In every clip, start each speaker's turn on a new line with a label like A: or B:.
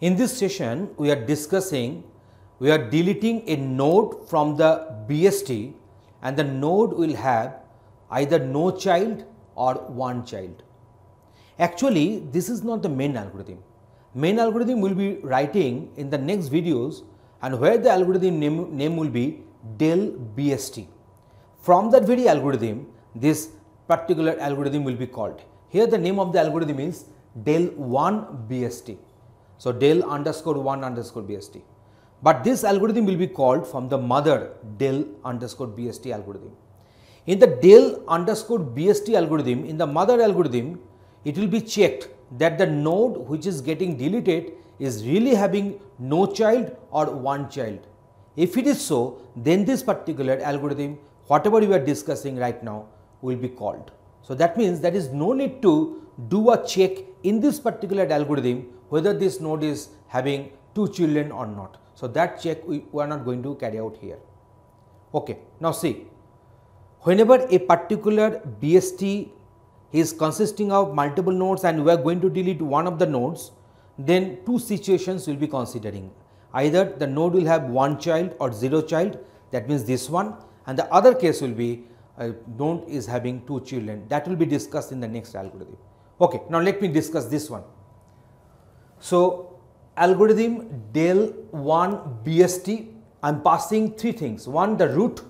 A: In this session, we are discussing, we are deleting a node from the BST and the node will have either no child or one child. Actually, this is not the main algorithm. Main algorithm will be writing in the next videos and where the algorithm name, name will be del BST. From that very algorithm, this particular algorithm will be called. Here the name of the algorithm is del 1 BST. So, del underscore 1 underscore BST. But this algorithm will be called from the mother del underscore BST algorithm. In the del underscore BST algorithm, in the mother algorithm, it will be checked that the node which is getting deleted is really having no child or one child. If it is so, then this particular algorithm, whatever we are discussing right now, will be called. So, that means there is no need to do a check in this particular algorithm whether this node is having two children or not. So, that check we, we are not going to carry out here. Okay. Now, see whenever a particular BST is consisting of multiple nodes and we are going to delete one of the nodes, then two situations will be considering. Either the node will have one child or zero child that means this one and the other case will be a node is having two children that will be discussed in the next algorithm. Okay, now let me discuss this one. So, algorithm del 1 BST I am passing three things. One the root.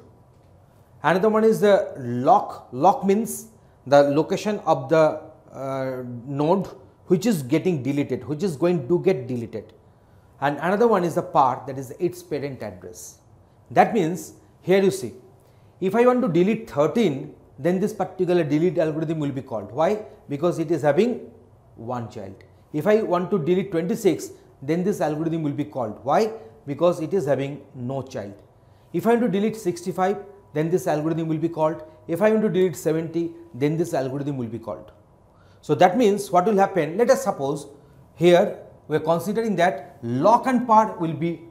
A: Another one is the lock. Lock means the location of the uh, node which is getting deleted which is going to get deleted. And another one is the part that is its parent address. That means here you see if I want to delete 13 then this particular delete algorithm will be called. Why? Because it is having one child. If I want to delete 26 then this algorithm will be called why because it is having no child. If I want to delete 65 then this algorithm will be called if I want to delete 70 then this algorithm will be called. So, that means what will happen let us suppose here we are considering that lock and part will be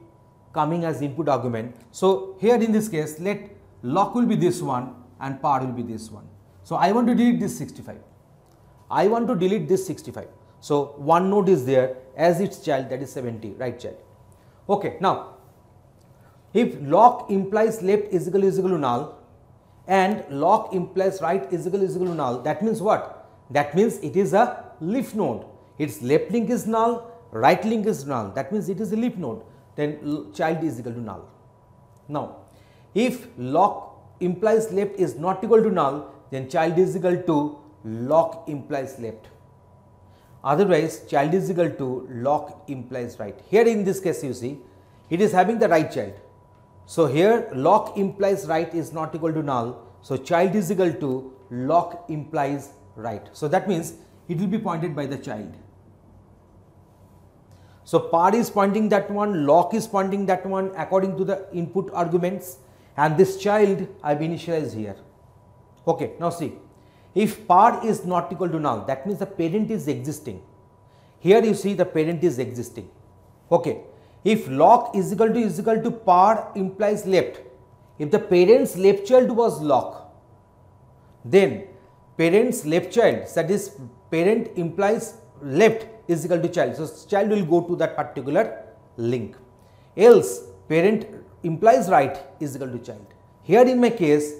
A: coming as input argument. So, here in this case let lock will be this one and part will be this one. So, I want to delete this 65, I want to delete this 65. So, one node is there as its child that is 70 right child. Okay. Now, if lock implies left is equal is equal to null and lock implies right is equal is equal to null that means what? That means it is a leaf node its left link is null right link is null that means it is a leaf node then child is equal to null. Now, if lock implies left is not equal to null then child is equal to lock implies left otherwise child is equal to lock implies right. Here in this case you see it is having the right child. So, here lock implies right is not equal to null. So, child is equal to lock implies right. So, that means it will be pointed by the child. So, part is pointing that one, lock is pointing that one according to the input arguments and this child I have initialized here. Okay. Now, see if par is not equal to null that means the parent is existing. Here you see the parent is existing. Okay. If lock is equal to is equal to par implies left. If the parent's left child was lock then parent's left child that is parent implies left is equal to child. So, child will go to that particular link else parent implies right is equal to child. Here in my case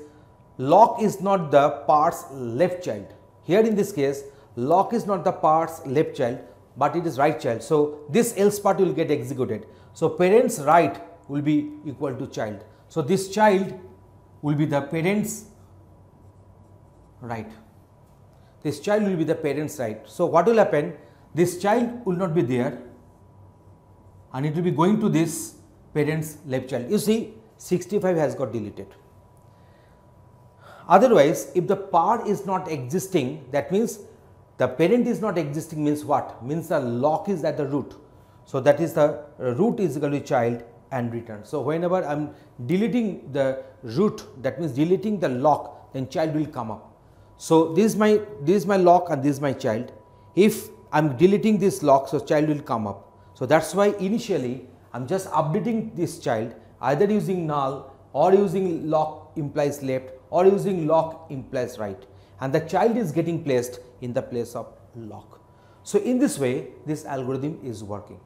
A: lock is not the parts left child. Here in this case lock is not the parts left child but it is right child. So, this else part will get executed. So, parents right will be equal to child. So, this child will be the parents right. This child will be the parents right. So, what will happen? This child will not be there and it will be going to this parents left child. You see 65 has got deleted. Otherwise, if the part is not existing that means the parent is not existing means what? Means the lock is at the root. So, that is the root is equal to child and return. So, whenever I am deleting the root that means deleting the lock then child will come up. So, this is my this is my lock and this is my child. If I am deleting this lock so child will come up. So, that is why initially I am just updating this child either using null or using lock implies left or using lock implies right and the child is getting placed in the place of lock. So, in this way this algorithm is working.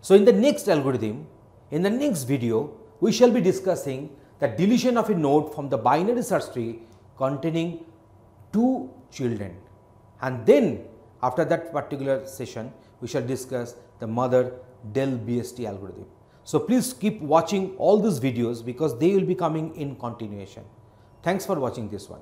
A: So in the next algorithm, in the next video, we shall be discussing the deletion of a node from the binary search tree containing two children. And then after that particular session, we shall discuss the mother del BST algorithm. So please keep watching all these videos because they will be coming in continuation. Thanks for watching this one.